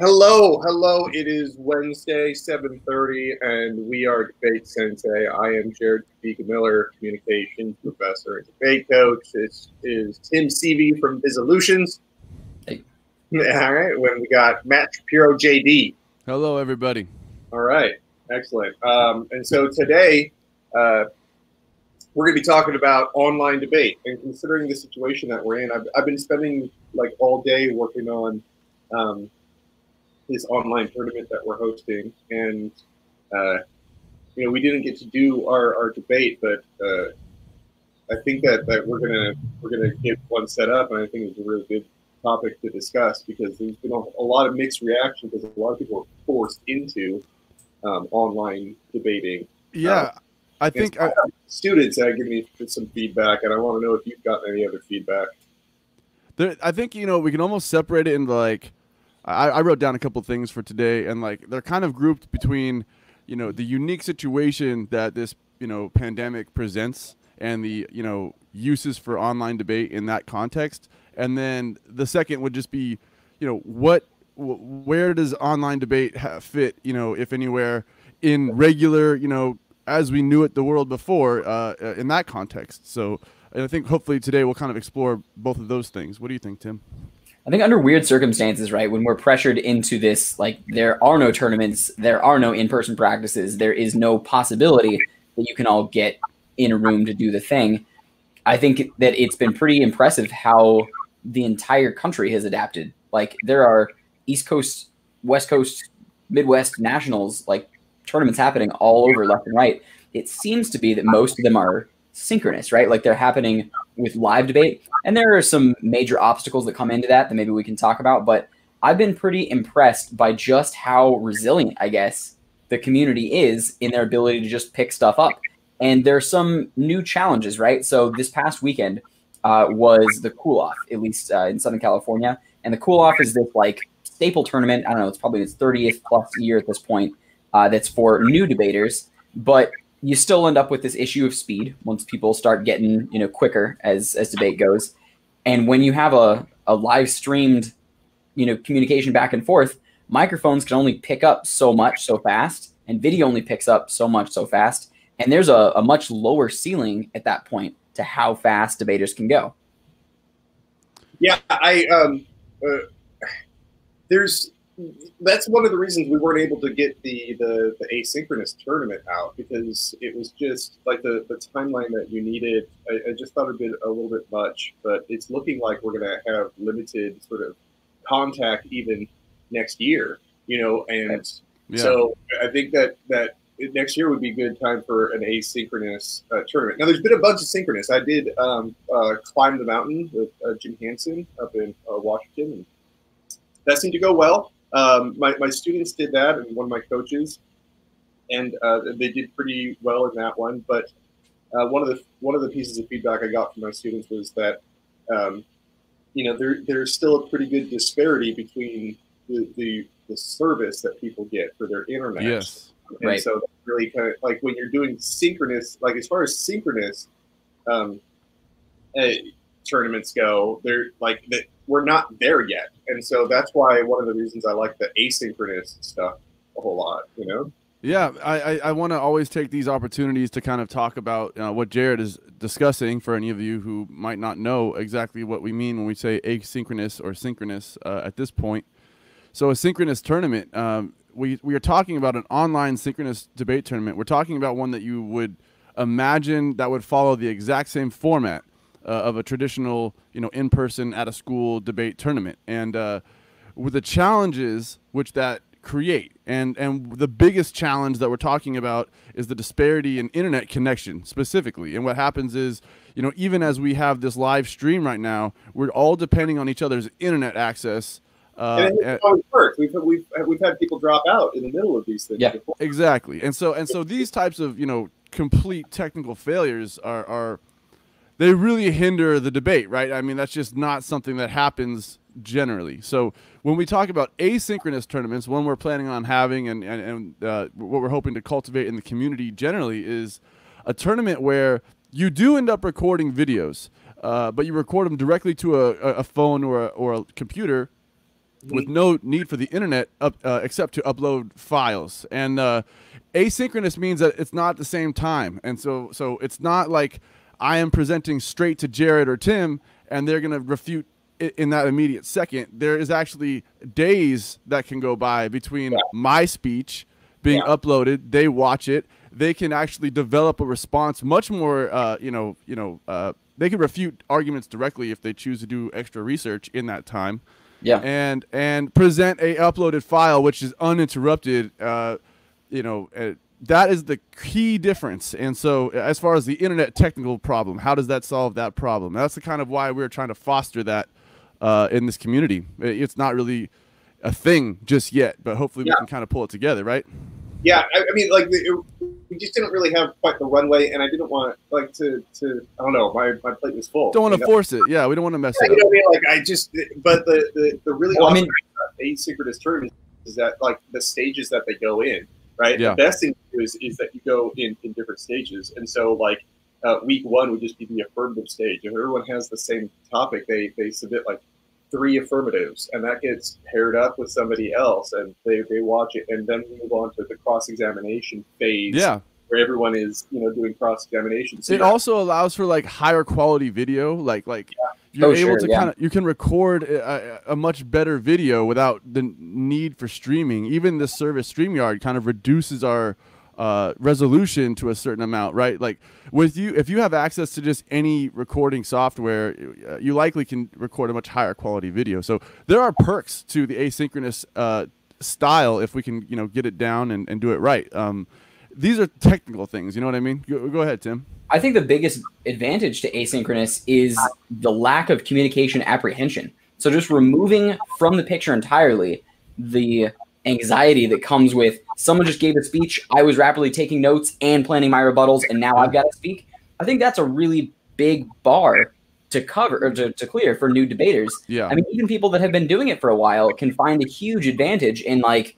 Hello, hello. It is Wednesday, 7:30, and we are Debate Sensei. I am Jared Topeka Miller, communications professor and debate coach. This is Tim Seavey from Dissolutions. Hey. All right. When we got Matt Shapiro, JD. Hello, everybody. All right, excellent. Um, and so today, uh, we're going to be talking about online debate. And considering the situation that we're in, I've, I've been spending like all day working on um, this online tournament that we're hosting, and uh, you know we didn't get to do our, our debate, but uh, I think that, that we're gonna we're gonna get one set up, and I think it's a really good topic to discuss because there's been a, a lot of mixed reaction because a lot of people are forced into um, online debating. Yeah, Uh, I think I have students that give me some feedback, and I want to know if you've gotten any other feedback. there, I think you know we can almost separate it into like I, I wrote down a couple things for today, and like they're kind of grouped between you know the unique situation that this you know pandemic presents and the you know uses for online debate in that context, and then the second would just be you know what wh- where does online debate fit you know if anywhere in regular you know as we knew it the world before uh, uh, in that context. So i think hopefully today we'll kind of explore both of those things. What do you think tim I think under weird circumstances, right, when we're pressured into this, like there are no tournaments, there are no in-person practices, there is no possibility that you can all get in a room to do the thing. I think that it's been pretty impressive how the entire country has adapted. Like there are East Coast, West Coast, Midwest nationals, like tournaments happening all over left and right. It seems to be that most of them are synchronous, right? Like they're happening with live debate. And there are some major obstacles that come into that that maybe we can talk about. But I've been pretty impressed by just how resilient, I guess, the community is in their ability to just pick stuff up. And there's some new challenges, right? So this past weekend uh, was the cool off, at least uh, in Southern California. And the cool off is this like staple tournament. I don't know, it's probably its 30th plus year at this point. Uh, that's for new debaters. But you still end up with this issue of speed once people start getting you know quicker as as debate goes. And when you have a, a live streamed you know communication back and forth microphones can only pick up so much so fast and video only picks up so much so fast. And there's a, a much lower ceiling at that point to how fast debaters can go. Yeah, I um, uh, there's that's one of the reasons we weren't able to get the, the the asynchronous tournament out because it was just like the the timeline that you needed. I, I just thought it'd been a little bit much, but it's looking like we're gonna have limited sort of contact even next year. You know, and yeah so I think that that next year would be a good time for an asynchronous uh, tournament. Now, there's been a bunch of synchronous. I did um, uh, climb the mountain with uh, Jim Hanson up in uh, Washington, and that seemed to go well. Um, my, my students did that, and one of my coaches, and uh, they did pretty well in that one. But uh, one of the one of the pieces of feedback I got from my students was that um, you know there there's still a pretty good disparity between the, the the service that people get for their internet. yes And Right. so really kind of like when you're doing synchronous, like as far as synchronous um, uh, tournaments go, they're like that we're not there yet, and so that's why one of the reasons I like the asynchronous stuff a whole lot. You know, Yeah, I, I, I want to always take these opportunities to kind of talk about uh, what Jared is discussing for any of you who might not know exactly what we mean when we say asynchronous or synchronous uh, at this point. So, a synchronous tournament, um, we, we are talking about an online synchronous debate tournament. We're talking about one that you would imagine that would follow the exact same format uh, of a traditional, you know, in-person at a school debate tournament, and uh, with the challenges which that create, and and the biggest challenge that we're talking about is the disparity in internet connection specifically. And what happens is, you know, even as we have this live stream right now, we're all depending on each other's internet access. Uh, and and- it's always worked. We've we've we've had people drop out in the middle of these things. Yeah. before. Exactly. And so and so these types of, you know, complete technical failures are are they really hinder the debate, right? I mean, that's just not something that happens generally. So when we talk about asynchronous tournaments, one we're planning on having and and, and uh, what we're hoping to cultivate in the community generally is a tournament where you do end up recording videos, uh, but you record them directly to a, a phone or a, or a computer with no need for the internet up, uh, except to upload files. And uh, asynchronous means that it's not the same time, and so so it's not like I am presenting straight to Jared or Tim, and they're going to refute it in that immediate second. There is actually days that can go by between Yeah. my speech being Yeah. uploaded. They watch it. They can actually develop a response much more. Uh, you know, you know. Uh, they can refute arguments directly if they choose to do extra research in that time Yeah. and and present a uploaded file which is uninterrupted uh, you know uh, that is the key difference and so as far as the internet technical problem how does that solve that problem that's the kind of why we're trying to foster that uh, in this community it's not really a thing just yet but hopefully Yeah. we can kind of pull it together right Yeah, I, I mean, like the, we just didn't really have quite the runway, and I didn't want like to to I don't know, my, my plate was full. don't want to know? force it yeah we don't want to mess Yeah, it you up know what I mean? Like I just, but the the, the really Well, I awesome mean- thing about asynchronous tournaments is that like the stages that they go in, right? Yeah. The best thing to do is, is that you go in in different stages, and so like uh, week one would just be the affirmative stage. If everyone has the same topic, they they submit like three affirmatives, and that gets paired up with somebody else, and they they watch it, and then we move on to the cross examination phase. yeah where everyone is you know doing cross examination. So it you're- also allows for like higher quality video like like you're Oh, able sure, to yeah. kind of you can record a, a a much better video without the need for streaming. Even this service StreamYard kind of reduces our uh, resolution to a certain amount right? Like with you if you have access to just any recording software uh, you likely can record a much higher quality video. So there are perks to the asynchronous uh, style if we can you know get it down and, and do it right. Um, these are technical things you know what i mean go, go ahead tim I think the biggest advantage to asynchronous is the lack of communication apprehension. So just removing from the picture entirely the anxiety that comes with someone just gave a speech, I was rapidly taking notes and planning my rebuttals, and now I've got to speak. I think that's a really big bar to cover or to, to clear for new debaters. yeah I mean, even people that have been doing it for a while can find a huge advantage in like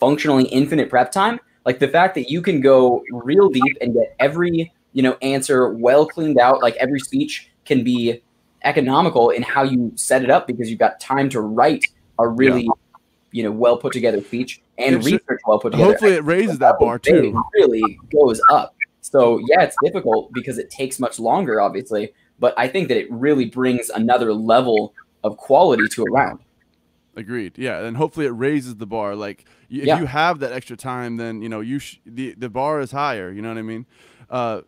functionally infinite prep time. Like the fact that you can go real deep and get every, you know, answer well cleaned out, like every speech can be economical in how you set it up because you've got time to write a really, you know, well put together speech and It should- research well put together. hopefully it raises that bar It too really goes up. So yeah, it's difficult because it takes much longer, obviously. But I think that it really brings another level of quality to a round. Agreed. Yeah, and hopefully it raises the bar. Like if Yeah. you have that extra time, then you know you sh- the the bar is higher. You know what I mean? Uh,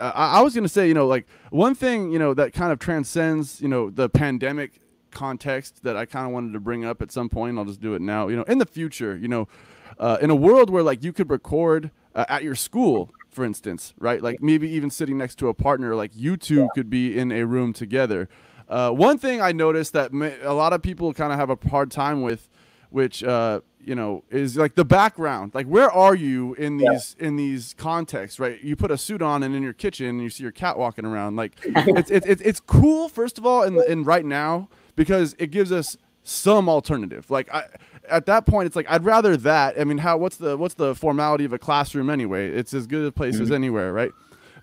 I, I was gonna say, you know, like one thing you know that kind of transcends you know the pandemic context that I kind of wanted to bring up at some point. I'll just do it now. You know, in the future, you know, uh, in a world where like you could record uh, at your school, for instance, right? Like maybe even sitting next to a partner, like you two could be in a room together. Uh, one thing I noticed that a lot of people kind of have a hard time with, which uh, you know is like the background. Like, where are you in these in these contexts? Right? You put a suit on and in your kitchen, and you see your cat walking around. Like, it's it's it's it's cool first of all, and and right now because it gives us some alternative. Like I, at that point, it's like I'd rather that. I mean, how what's the what's the formality of a classroom anyway? It's as good a place as anywhere, right?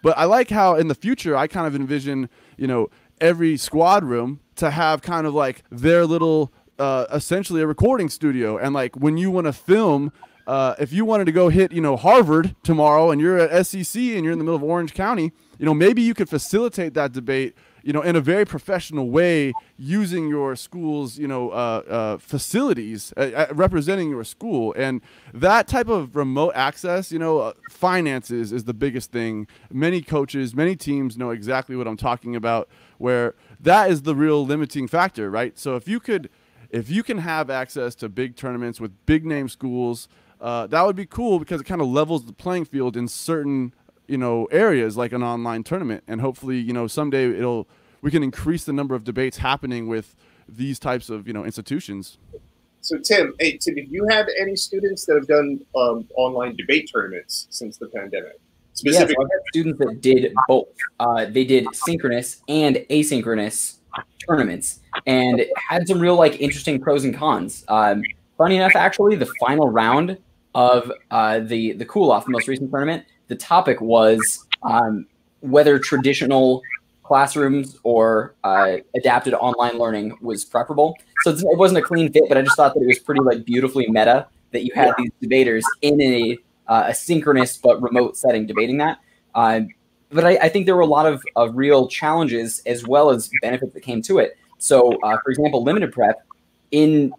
But I like how in the future I kind of envision, you know, every squad room to have kind of like their little, uh, essentially a recording studio. And like when you want to film, uh, if you wanted to go hit, you know, Harvard tomorrow and you're at SEC and you're in the middle of Orange County, you know, maybe you could facilitate that debate you know, in a very professional way, using your school's, you know, uh, uh, facilities, uh, uh, representing your school, and that type of remote access, you know, finances is the biggest thing. Many coaches, many teams know exactly what I'm talking about. Where that is the real limiting factor, right? So if you could, if you can have access to big tournaments with big name schools, uh, that would be cool because it kind of levels the playing field in certain you know areas like an online tournament and hopefully you know someday it'll we can increase the number of debates happening with these types of you know institutions So Tim, hey Tim, have you had any students that have done um, online debate tournaments since the pandemic? Yeah, so I've had students that did both. Uh, they did synchronous and asynchronous tournaments, and had some real like interesting pros and cons. Um, funny enough, actually, the final round of uh, the the cool off, the most recent tournament, the topic was um, whether traditional classrooms or uh, adapted online learning was preferable. So it wasn't a clean fit, but I just thought that it was pretty like beautifully meta that you had these debaters in a uh, a synchronous but remote setting debating that. Uh, but I, I, think there were a lot of, of real challenges as well as benefits that came to it. So, uh, for example, limited prep in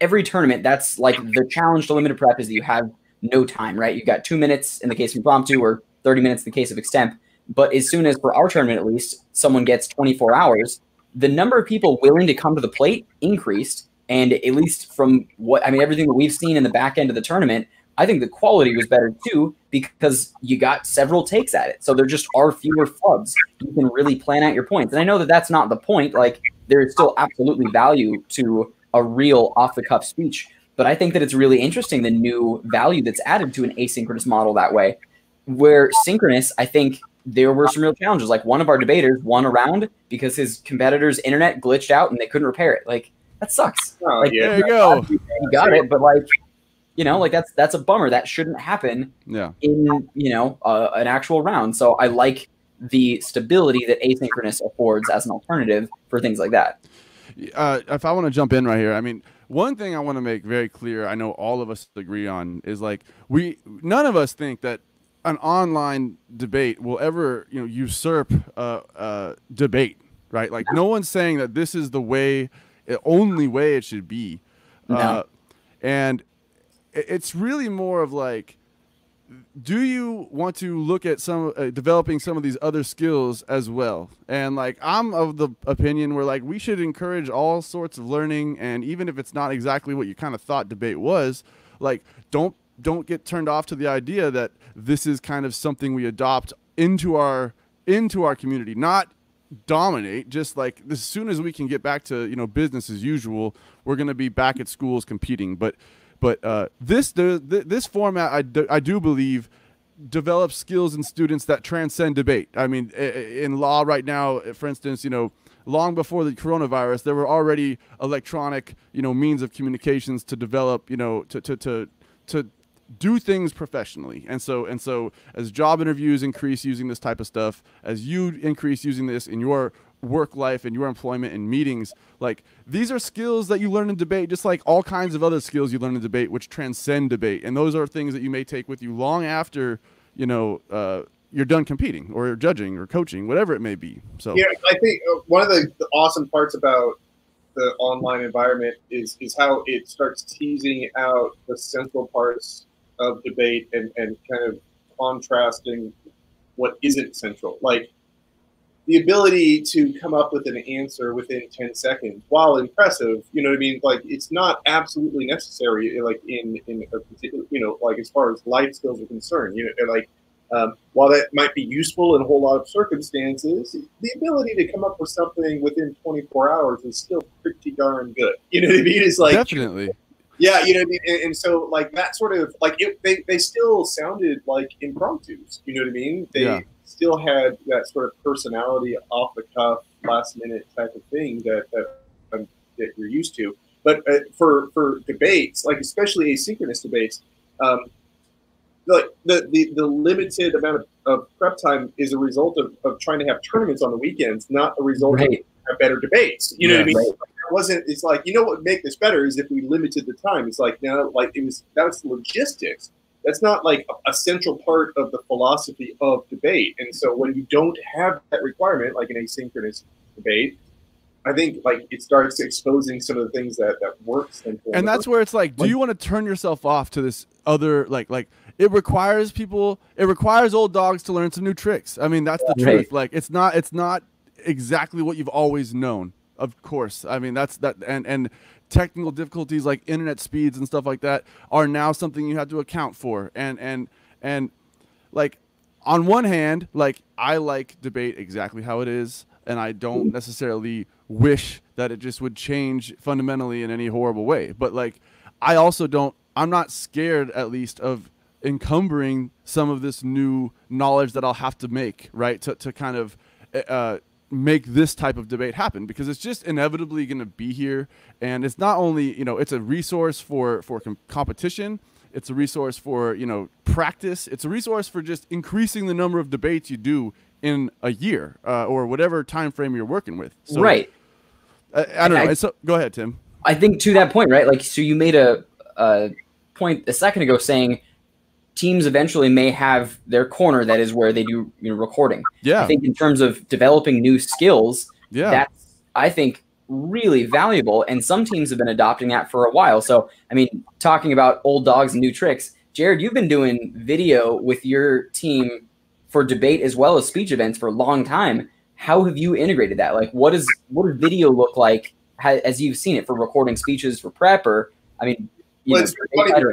every tournament, that's like the challenge to limited prep is that you have no time, right? You've got two minutes in the case of impromptu or 30 minutes in the case of extemp. But as soon as, for our tournament at least, someone gets 24 hours, the number of people willing to come to the plate increased. And at least from what I mean, everything that we've seen in the back end of the tournament, I think the quality was better too because you got several takes at it. So there just are fewer flubs. You can really plan out your points. And I know that that's not the point. Like there is still absolutely value to a real off the cuff speech. But I think that it's really interesting the new value that's added to an asynchronous model that way. Where synchronous, I think there were some real challenges. Like one of our debaters won a round because his competitor's internet glitched out and they couldn't repair it. Like that sucks. Oh, like, yeah. There you go. He got it, but like you know, like that's that's a bummer. That shouldn't happen. Yeah. In you know uh, an actual round. So I like the stability that asynchronous affords as an alternative for things like that. Uh, if I want to jump in right here, I mean, one thing I want to make very clear, I know all of us agree on, is like we none of us think that an online debate will ever you know usurp uh, uh, debate, right? Like no one's saying that this is the way, the only way it should be, No. uh, and it's really more of like do you want to look at some uh, developing some of these other skills as well? And like i'm of the opinion where like we should encourage all sorts of learning and even if it's not exactly what you kind of thought debate was like don't don't get turned off to the idea that this is kind of something we adopt into our into our community. Not dominate just like as soon as we can get back to you know business as usual we're going to be back at schools competing. But but uh, this the, this format I do, I do believe develops skills in students that transcend debate. I mean, in law right now, for instance, you know, long before the coronavirus, there were already electronic, you know, means of communications to develop, you know, to to to to do things professionally. And so and so as job interviews increase using this type of stuff, as you increase using this in your work life and your employment and meetings like these are skills that you learn in debate just like all kinds of other skills you learn in debate which transcend debate and those are things that you may take with you long after you know uh, you're done competing or judging or coaching whatever it may be so Yeah, I think uh, one of the, the awesome parts about the online environment is is how it starts teasing out the central parts of debate and, and kind of contrasting what isn't central. Like the ability to come up with an answer within 10 seconds, while impressive, you know what I mean? Like it's not absolutely necessary, like in in a particular, you know, like as far as life skills are concerned, you know, like um, while that might be useful in a whole lot of circumstances, the ability to come up with something within 24 hours is still pretty darn good. You know what I mean? It's like definitely yeah, you know what I mean? And, and so like that sort of like it, they, they still sounded like impromptus, you know what I mean? They Yeah. Still had that sort of personality off the cuff, last minute type of thing that, that, um, that you're used to. But uh, for, for debates, like especially asynchronous debates, um, like the, the, the limited amount of, of prep time is a result of, of trying to have tournaments on the weekends, not a result of Right. have better debates. You know what I Yeah. mean? It wasn't. It's like you know what would make this better is if we limited the time. It's like now, like it was that was logistics. That's not like a, a central part of the philosophy of debate. And so when you don't have that requirement, like an asynchronous debate, I think like it starts exposing some of the things that that work central. and that's where it's like do you want to turn yourself off to this other like like it requires people it requires old dogs to learn some new tricks i mean that's the Right. truth like it's not it's not exactly what you've always known of course. I mean that's that and and technical difficulties like internet speeds and stuff like that are now something you have to account for. And and and like on one hand like i like debate exactly how it is and i don't necessarily wish that it just would change fundamentally in any horrible way. But like i also don't i'm not scared at least of encumbering some of this new knowledge that i'll have to make right? To, to kind of uh, make this type of debate happen because it's just inevitably going to be here and it's not only you know it's a resource for for com- competition it's a resource for you know practice it's a resource for just increasing the number of debates you do in a year uh, or whatever time frame you're working with. So, right. I, I don't know. I, so go ahead, Tim. I think to that point, right? Like, so you made a, a point a second ago saying teams eventually may have their corner that is where they do you know recording. Yeah. I think in terms of developing new skills, yeah. that's I think really valuable and some teams have been adopting that for a while. So, I mean, talking about old dogs and new tricks, Jared, you've been doing video with your team for debate as well as speech events for a long time. How have you integrated that? Like, what does what does video look like as you've seen it for recording speeches for prep? Or, I mean, you Well, know, it's funny,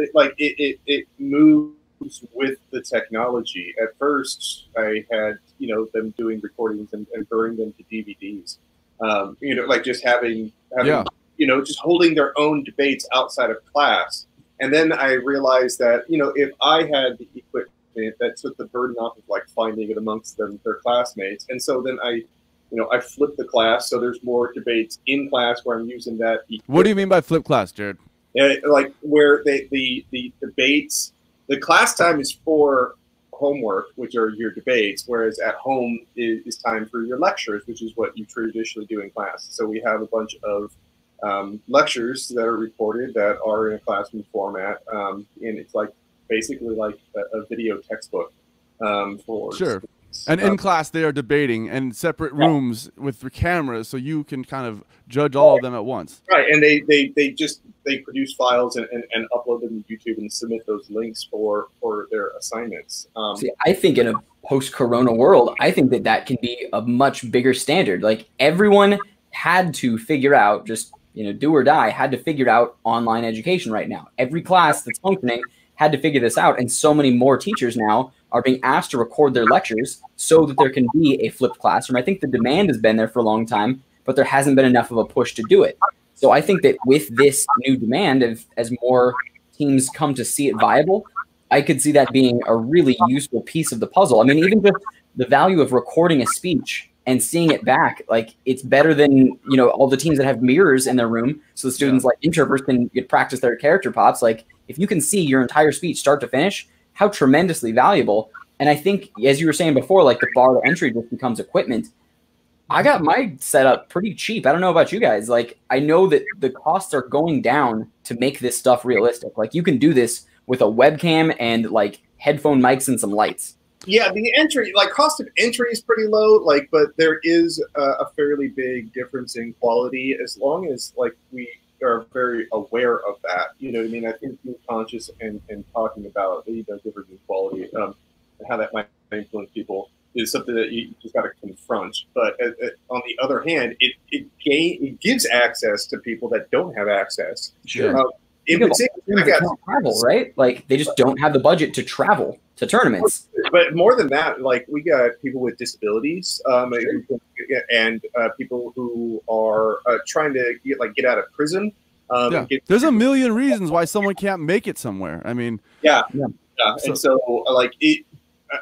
it- like it, it, it moves with the technology. At first, I had you know them doing recordings and, and burning them to DVDs. Um, you know, like just having having Yeah. you know just holding their own debates outside of class. And then I realized that you know if I had the equipment that took the burden off of like finding it amongst them their classmates, and so then I. You know, I flipped the class, so there's more debates in class where I'm using that. What do you mean by flip class, Jared? Like where they, the the debates the class time is for homework which are your debates whereas at home is, is time for your lectures which is what you traditionally do in class so we have a bunch of um, lectures that are recorded that are in a classroom format um, and it's like basically like a, a video textbook um, for Sure. students. And Um, in class, they are debating in separate rooms with the cameras, so you can kind of judge all of them at once. Right, and they, they, they just they produce files and, and, and upload them to YouTube and submit those links for for their assignments. Um, See, I think in a post-corona world, I think that that can be a much bigger standard. Like everyone had to figure out, just you know, do or die, had to figure out online education right now. Every class that's functioning had to figure this out, and so many more teachers now are being asked to record their lectures so that there can be a flipped classroom. I think the demand has been there for a long time, but there hasn't been enough of a push to do it. So I think that with this new demand, of, as more teams come to see it viable, I could see that being a really useful piece of the puzzle. I mean, even just the value of recording a speech and seeing it back, like it's better than you know all the teams that have mirrors in their room, so the students like interpreters can get practice their character pops. Like if you can see your entire speech start to finish, how tremendously valuable. And I think, as you were saying before, like the bar to entry just becomes equipment. I got my setup pretty cheap. I don't know about you guys. Like, I know that the costs are going down to make this stuff realistic. Like, you can do this with a webcam and like headphone mics and some lights. Yeah, the entry, like cost of entry is pretty low, like, but there is a, a fairly big difference in quality as long as like we are very aware of that. You know what I mean? I think being conscious and, and talking about know difference in quality um, and how that might influence people is something that you just got to confront. But uh, uh, on the other hand, it it, gain, it gives access to people that don't have access. Sure. Uh, in particular, They got can't travel, right? Like, they just don't have the budget to travel to tournaments. but more than that, like we got people with disabilities, um, and uh, people who are uh, trying to get like get out of prison. Um, Yeah. get- There's a million reasons why someone can't make it somewhere. I mean, yeah, Yeah. yeah. And so, like it,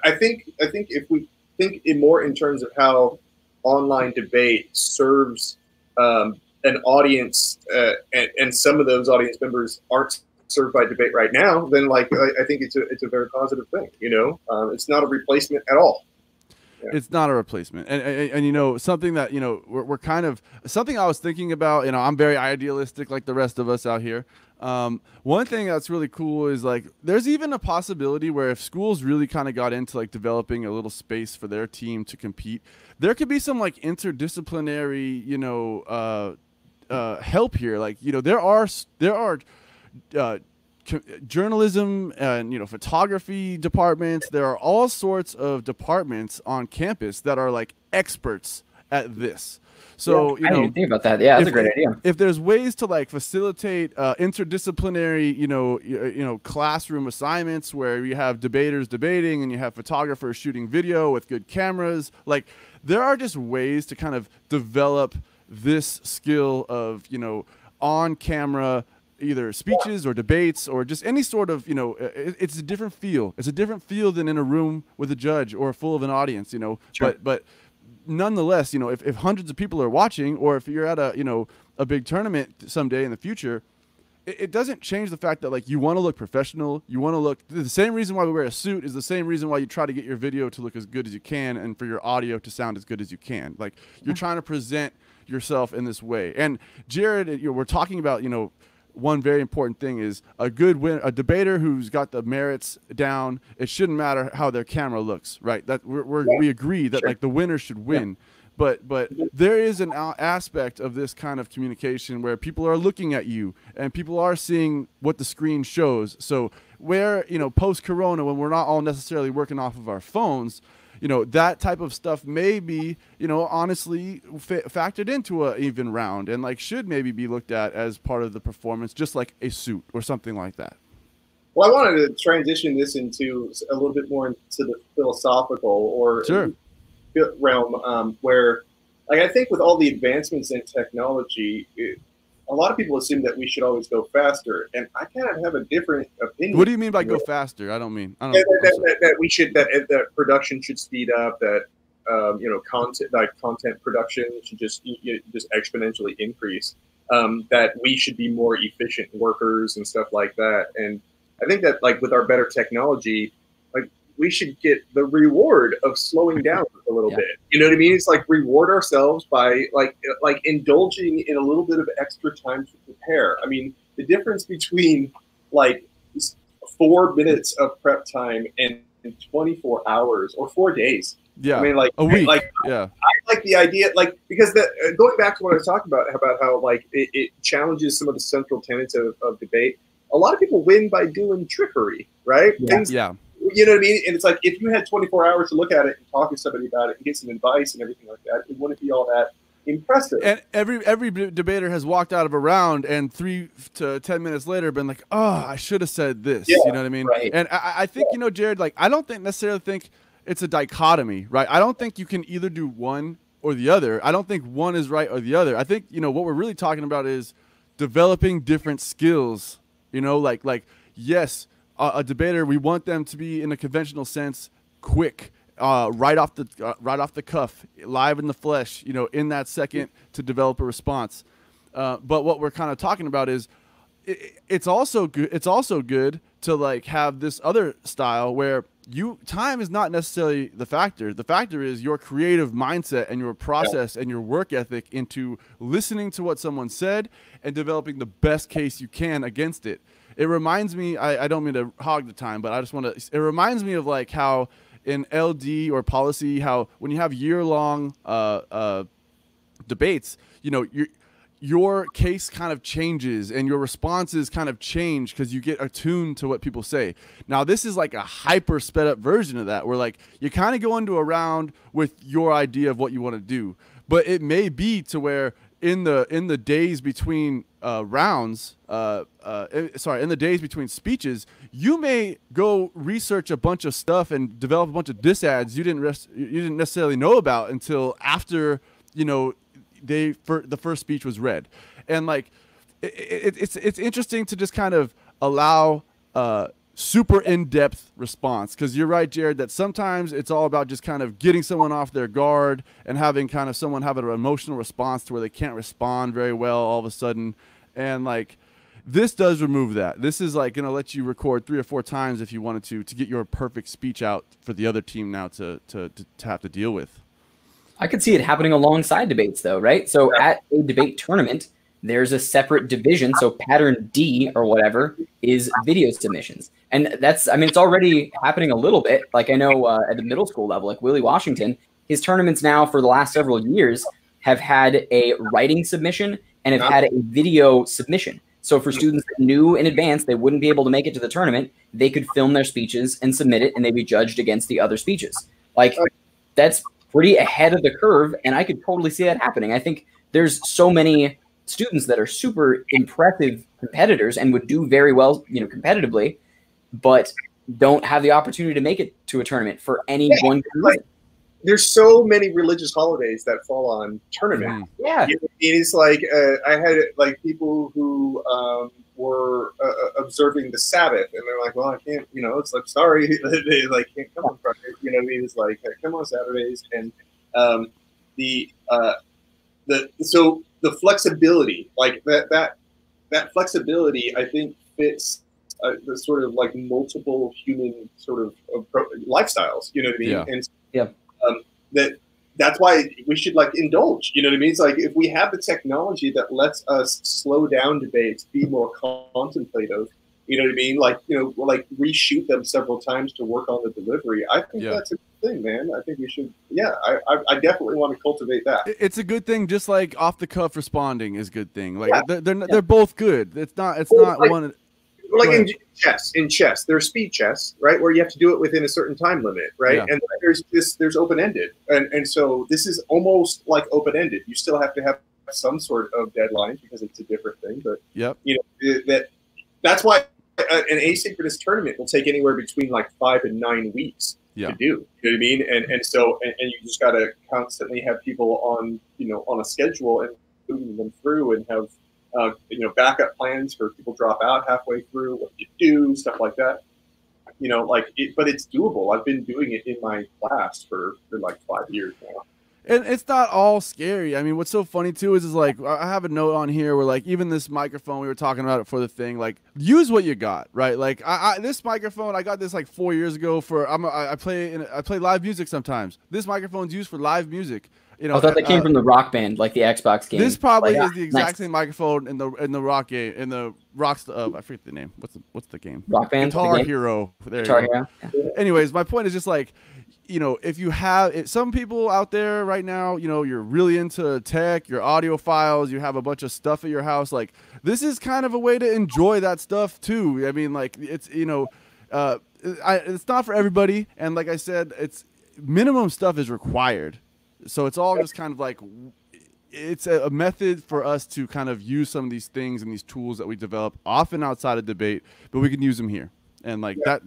I think I think if we think in more in terms of how online debate serves um, an audience, uh, and, and some of those audience members aren't served by debate right now, then like I, I think it's a it's a very positive thing. You know, um, it's not a replacement at all. it's not a replacement and, and, and, you know something that you know we're, we're kind of something i was thinking about you know i'm very idealistic like the rest of us out here um, one thing that's really cool is like there's even a possibility where if schools really kind of got into like developing a little space for their team to compete there could be some like interdisciplinary you know uh, uh, help here. Like you know there are there are uh, journalism and you know photography departments. There are all sorts of departments on campus that are like experts at this so I you didn't know even think about that. Yeah, that's a if- great idea. if there's ways to like facilitate uh, interdisciplinary you know you, you know classroom assignments where you have debaters debating and you have photographers shooting video with good cameras like there are just ways to kind of develop this skill of you know on camera either speeches or debates or just any sort of you know it, it's a different feel it's a different feel than in a room with a judge or full of an audience you know Sure. but but nonetheless, you know, if, if hundreds of people are watching, or if you're at a you know a big tournament someday in the future, it, it doesn't change the fact that like you want to look professional. You want to look the same reason why we wear a suit is the same reason why you try to get your video to look as good as you can and for your audio to sound as good as you can. Like you're trying to present yourself in this way. And Jared, you know, we're talking about you know one very important thing is a good win a debater who's got the merits down it shouldn't matter how their camera looks right? That we're, we're Yeah, we agree that sure. like the winner should win. But but there is an aspect of this kind of communication where people are looking at you and people are seeing what the screen shows. So where you know post corona when we're not all necessarily working off of our phones you know that type of stuff may be you know honestly fa- factored into a even round and like should maybe be looked at as part of the performance just like a suit or something like that Well, I wanted to transition this into a little bit more into the philosophical or Sure. realm, um, where, like, I think with all the advancements in technology, it, a lot of people assume that we should always go faster, and I kind of have a different opinion. what do you mean by go faster? I don't mean i don't that, that, that, that we should that that production should speed up that um, you know content like content production should just you know, just exponentially increase um, that we should be more efficient workers and stuff like that. And i think that like with our better technology we should get the reward of slowing down a little Yeah. bit you know what i mean it's like reward ourselves by like like indulging in a little bit of extra time to prepare i mean the difference between like four minutes of prep time and 24 hours or four days. yeah I mean, like a week Like yeah I like the idea, like because the uh, going back to what I was talking about about how like it, it challenges some of the central tenets of, of debate. A lot of people win by doing trickery, right? Yeah. Things, yeah you know what I mean? And it's like if you had 24 hours to look at it and talk to somebody about it and get some advice and everything like that, it wouldn't be all that impressive. and every every debater has walked out of a round and three to ten minutes later been like, oh, I should have said this. Yeah, you know what I mean? right. And I, I think you know, Jared. Like, I don't think necessarily think it's a dichotomy, right? I don't think you can either do one or the other. I don't think one is right or the other. I think you know what we're really talking about is developing different skills. You know, like like yes, a, a debater we want them to be in a conventional sense quick, uh, right off the uh, right off the cuff, live in the flesh. You know, in that second to develop a response. Uh, but what we're kind of talking about is it, it's also good. It's also good to like have this other style where you time is not necessarily the factor. The factor is your creative mindset and your process and your work ethic into listening to what someone said and developing the best case you can against it. It reminds me. I, I don't mean to hog the time, but I just want to. It reminds me of like how in LD or policy, how when you have year long uh, uh, debates, you know, your your case kind of changes and your responses kind of change because you get attuned to what people say. Now, this is like a hyper sped up version of that, where like you kind of go into a round with your idea of what you want to do, but it may be to where in the in the days between uh, rounds, uh, uh, eh, sorry, in the days between speeches, you may go research a bunch of stuff and develop a bunch of disads you didn't res- you didn't necessarily know about until after you know they for the first speech was read, and like it, it, it's it's interesting to just kind of allow uh, super in depth response because you're right, Jared, that sometimes it's all about just kind of getting someone off their guard and having kind of someone have an emotional response to where they can't respond very well all of a sudden, and like. This does remove that. This is like gonna let you record three or four times if you wanted to to get your perfect speech out for the other team now to to, to, to have to deal with. I could see it happening alongside debates, though, right? So at a debate tournament, there's a separate division. So pattern D or whatever is video submissions, and that's I mean it's already happening a little bit. Like I know uh, at the middle school level, like Willie Washington, his tournaments now for the last several years have had a writing submission and have had a video submission. So for students that knew in advance they wouldn't be able to make it to the tournament, they could film their speeches and submit it, and they'd be judged against the other speeches. Like that's pretty ahead of the curve, and I could totally see that happening. I think there's so many students that are super impressive competitors and would do very well, you know, competitively, but don't have the opportunity to make it to a tournament for any Yeah, one like- There's so many religious holidays that fall on tournament. Mhm. Yeah, It's like uh, I had like people who um, were uh, uh, observing the Sabbath, and they're like, "Well, I can't," you know. It's like, sorry, they like can't come on Friday. You know, what I mean, it's like come on Saturdays, and um, the uh, the so the flexibility, like that that that flexibility, I think, fits uh, the sort of like multiple human sort of, of pro- lifestyles. You know what I mean? Yeah. And Yeah. um, that that's why we should like indulge. You know what I mean? It's like if we have the technology that lets us slow down debates, be more contemplative. You know what I mean? Like you know, like reshoot them several times to work on the delivery. I think Yeah. that's a good thing, man. I think we should. Yeah, I, I, I definitely want to cultivate that. It's a good thing, just like off the cuff responding is a good thing. Like Yeah. they're they're, they're both good. It's not it's Well, not like- one. like in chess in chess there's speed chess right where you have to do it within a certain time limit right Yeah. and there's this there's open-ended and and so this is almost like open-ended you still have to have some sort of deadline because it's a different thing but Yep. you know that that's why an asynchronous tournament will take anywhere between like five and nine weeks Yeah. to do you know what i mean and and so and, and you just got to constantly have people on you know on a schedule and moving them through and have uh, you know, backup plans for people drop out halfway through, what you do, stuff like that. You know, like, it, but it's doable. I've been doing it in my class for, for like five years now. And it's not all scary. I mean, what's so funny too is is like I have a note on here where like even this microphone we were talking about it for the thing. Like use what you got, right? Like I, I this microphone I got this like four years ago for I'm a, I play in, I play live music sometimes. This microphone's used for live music. You know, I thought that came uh, from the rock band, like the Xbox game. This probably Like, is the exact nice. same microphone in the in the rock game in the rock. Uh, I forget the name. What's the, what's the game? Rock band. Guitar? Hero. There you Guitar go. Hero. Yeah. Anyways, my point is just like, you know, if you have it, some people out there right now, you know, you're really into tech, your audiophiles, you have a bunch of stuff at your house. Like, this is kind of a way to enjoy that stuff too. I mean, like, it's you know, uh, I, it's not for everybody, and like I said, it's minimum stuff is required. So it's all just kind of like it's a, a method for us to kind of use some of these things and these tools that we develop often outside of debate, but we can use them here. And like that,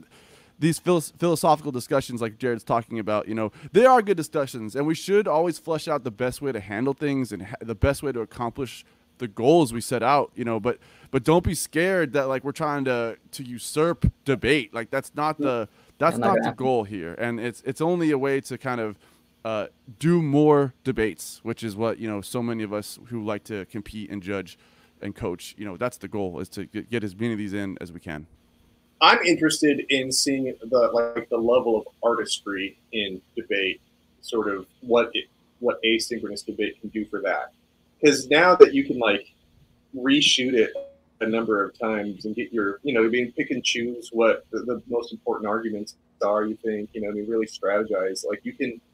these philos- philosophical discussions, like Jared's talking about, you know, they are good discussions, and we should always flesh out the best way to handle things and ha- the best way to accomplish the goals we set out. You know, but but don't be scared that like we're trying to to usurp debate. Like that's not the that's not not the goal here, and it's it's only a way to kind of uh, do more debates, which is what you know so many of us who like to compete and judge and coach. You know, that's the goal is to get, get as many of these in as we can. I'm interested in seeing the like the level of artistry in debate, sort of what it, what asynchronous debate can do for that. Because now that you can like reshoot it a number of times and get your, you know, being pick and choose what the, the most important arguments are. You think, you know, I mean, really strategize. Like you can.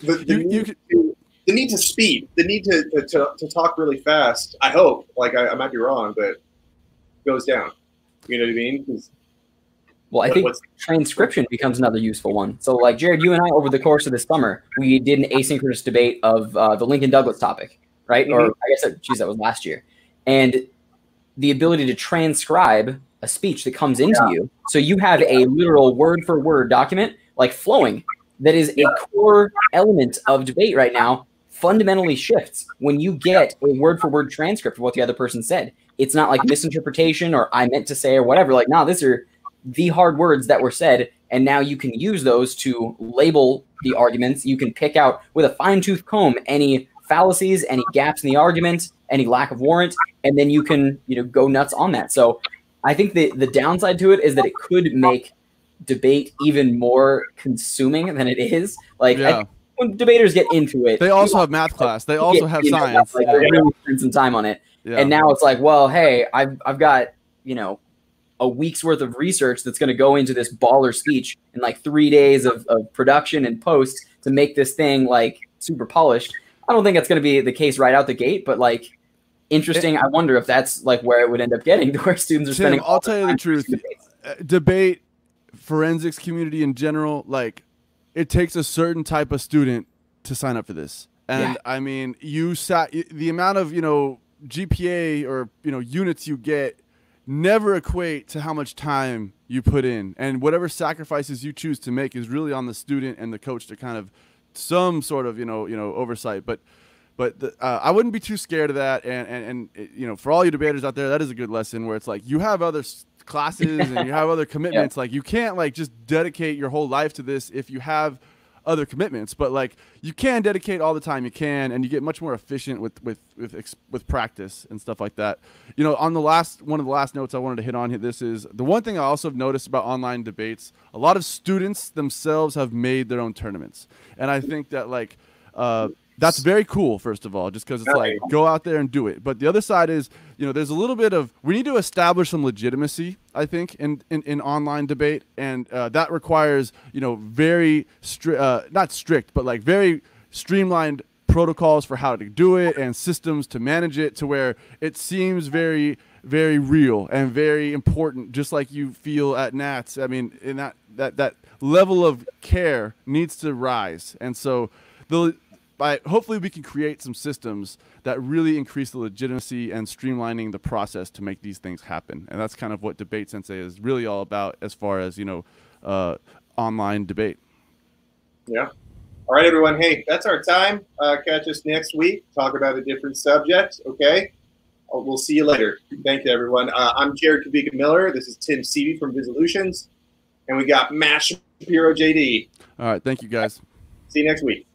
The, the, You- need, you can- to, the need to speed, the need to, to, to, to talk really fast. I hope, like I, I might be wrong, but goes down. You know what I mean? Well, I think transcription becomes another useful one. So, like Jared, you and I, over the course of the summer, we did an asynchronous debate of uh, the Lincoln Douglas topic, right? Or I guess, that, geez, that was last year. And the ability to transcribe a speech that comes into you, so you have a literal word for word document, like flowing, that is a core element of debate right now. Fundamentally shifts when you get a word for word transcript of what the other person said. It's not like misinterpretation or I meant to say or whatever. Like, no, these are the hard words that were said, and now you can use those to label the arguments. You can pick out with a fine tooth comb any fallacies, any gaps in the argument, any lack of warrant, and then you can you know go nuts on that. So I think the the downside to it is that it could make debate even more consuming than it is. Like Yeah. think when debaters get into it, They also have math class. They also have you know, science. Like Yeah. they're really spend some time on it. Yeah. And now it's like, well, hey, I've I've got you know a week's worth of research that's going to go into this baller speech and like three days of, of production and post to make this thing like super polished. I don't think that's going to be the case right out the gate, but like interesting. I wonder if that's like where it would end up getting to where students are Tim, spending. I'll tell you the truth. Uh, debate, forensics community in general, like it takes a certain type of student to sign up for this. And Yeah. I mean, you sat the amount of you know GPA or you know units you get never equate to how much time you put in, and whatever sacrifices you choose to make is really on the student and the coach to kind of some sort of you know you know oversight, but. But the, uh, I wouldn't be too scared of that, and, and and you know, for all you debaters out there, that is a good lesson where it's like you have other classes and you have other commitments. Like you can't like just dedicate your whole life to this if you have other commitments. But like you can dedicate all the time you can, and you get much more efficient with with with with practice and stuff like that. You know, on the last one of the last notes I wanted to hit on here. This is the one thing I also have noticed about online debates. A lot of students themselves have made their own tournaments, and I think that like. Uh, that's very cool first of all just because it's like go out there and do it. But the other side is you know there's a little bit of we need to establish some legitimacy i think in in, in online debate. And uh, that requires you know very strict uh, not strict but like very streamlined protocols for how to do it and systems to manage it to where it seems very very real and very important just like you feel at nats. I mean in that that that level of care needs to rise. And so the by hopefully we can create some systems that really increase the legitimacy and streamlining the process to make these things happen. And that's kind of what Debate Sensei is really all about as far as, you know, uh, online debate. Yeah. All right, everyone. Hey, that's our time. Uh, catch us next week. Talk about a different subject. Okay. Uh, we'll see you later. Thank you, everyone. Uh, I'm Jared Kavika Miller. This is Tim Seavey from Visolutions. And we got Mash Shapiro JD. All right. Thank you, guys. See you next week.